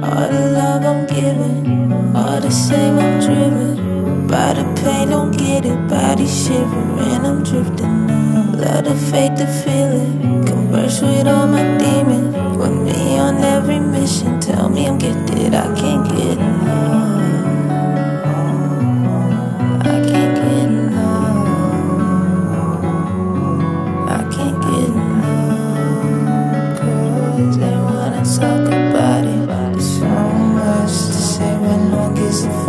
All the love I'm giving, all the same I'm driven. By the pain, don't get it, body shivering, I'm drifting. Love the faith, feel it, converse with all my demons. With me on every mission, tell me I'm gifted, I can't get enough.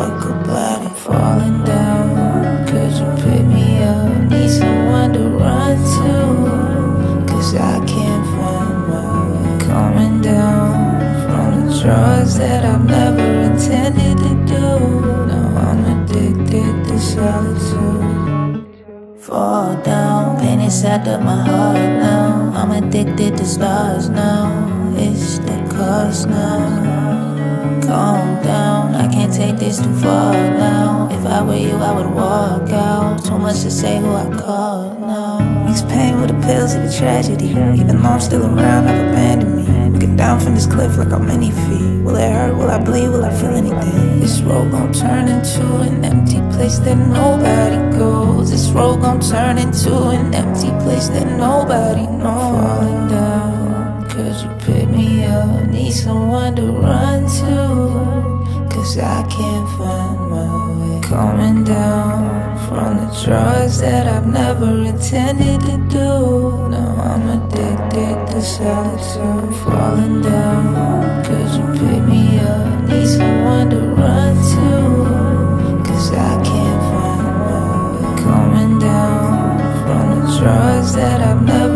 Gives a it. Falling down, could you pick me up? Need someone to run to. Cause I can't find way. Coming down from the drugs that I've never intended to do. Now I'm addicted to solitude. Fall down, pain inside of my heart now. I'm addicted to stars now. It's the cost now. Take this too far now. If I were you, I would walk out. Too much to say who I call now. Mix pain with the pills of the tragedy. Even though I'm still around, I've abandoned me. Looking down from this cliff like I'm many feet. Will it hurt? Will I bleed? Will I feel anything? This road gon' turn into an empty place that nobody goes. This road gon' turn into an empty place that nobody knows. Falling down, could you pick me up? Need someone to run to cause I can't find my way. Coming down from the drugs that I've never intended to do. Now I'm addicted to solitude, falling down. cause you pick me up? Need someone to run to, cause I can't find my way. Coming down from the drugs that I've never